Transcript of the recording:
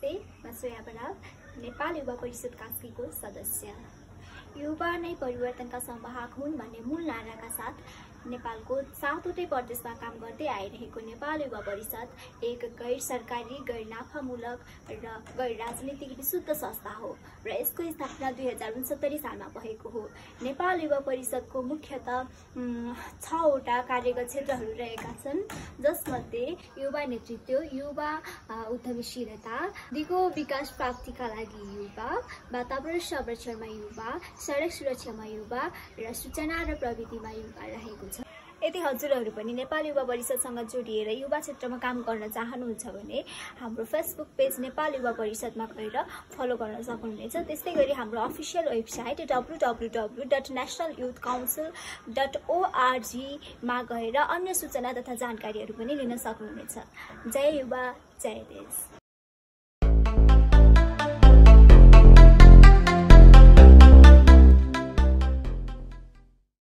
Soya Baral Nepal युवा परिषद कास्कीको सदस्य। युवा नै परिवर्तनका संवाहक हुन् भन्ने मूल नाराका साथ नेपालको सातवटै प्रदेशमा काम गर्दै आइरहेको नेपाल युवा परिषद एक गैर सरकारी गैर नाफामूलक र गैर राजनीतिक विशुद्ध संस्था हो र यसको स्थापना दुई हजार उनसत्तरी सालमा भएको हो। नेपाल युवा परिषदको मुख्यत छवटा कार्यगत क्षेत्रहरू रहेका छन्। जसमध्ये युवा नेतृत्व युवा उद्यमशीलता दिगो विकास प्राप्तिका लागि युवा वातावरण संरक्षणमा युवा सडक सुरक्षामा युवा र सूचना र प्रविधिमा युवा रहेको छ। यदि हजुरहरू पनि नेपाल युवा परिषदसँग जोडिएर युवा क्षेत्रमा काम गर्न चाहनुहुन्छ भने हाम्रो फेसबुक पेज नेपाल युवा परिषदमा गएर फलो गर्न सक्नुहुनेछ। त्यस्तै गरी हाम्रो official website W W W dot national youth council dot ओआरजीमा गएर अन्य सूचना तथा जानकारीहरू पनि लिन सक्नुहुनेछ। जय युवा जय देश।